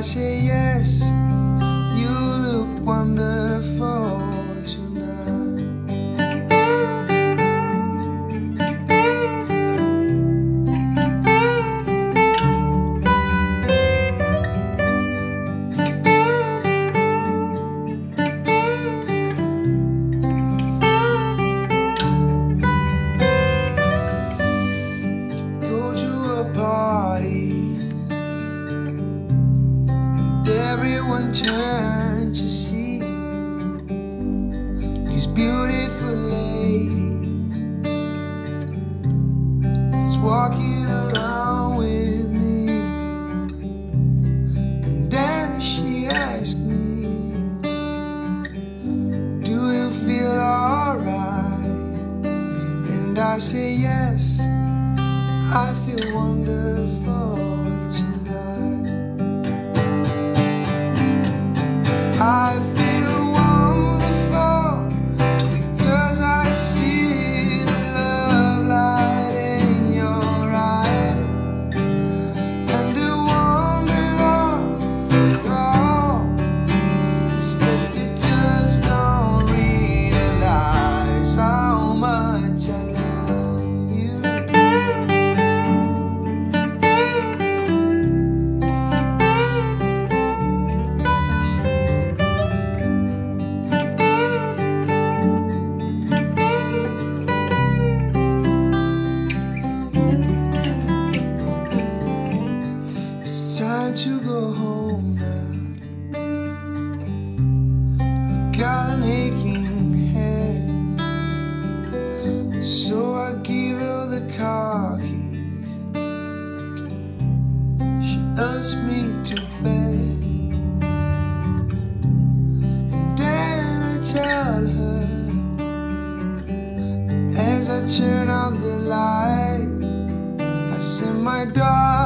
I say yes, Everyone turned to see this beautiful lady that's walking around with me. And then she asked me, Do you feel alright? And I say, Yes. I I got an aching head, so I give her the car keys. She asks me to bed, and then I tell her as I turn out the light. I said, my darling,